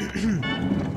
嗯